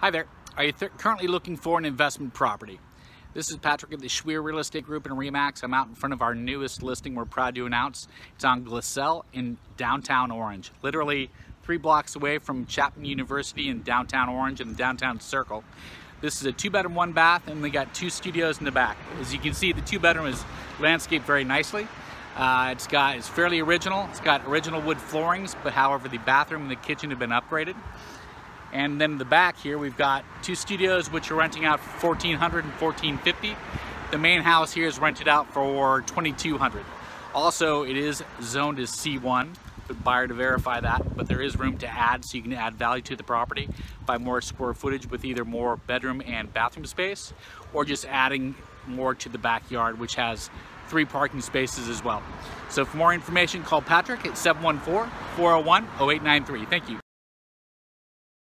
Hi there. Are you currently looking for an investment property? This is Patrick at the Schwier Real Estate Group in Remax. I'm out in front of our newest listing we're proud to announce. It's on Glassell in downtown Orange, literally three blocks away from Chapman University in downtown Orange in the downtown circle. This is a two bedroom, one bath, and we got two studios in the back. As you can see, the two bedroom is landscaped very nicely. Uh, it's got it's fairly original. It's got original wood floorings, but however, the bathroom and the kitchen have been upgraded. And then the back here, we've got two studios which are renting out for 1400 and 1450. The main house here is rented out for 2200. Also, it is zoned as C1, the buyer to verify that, but there is room to add so you can add value to the property by more square footage with either more bedroom and bathroom space or just adding more to the backyard, which has three parking spaces as well. So for more information, call Patrick at 714-401-0893. Thank you.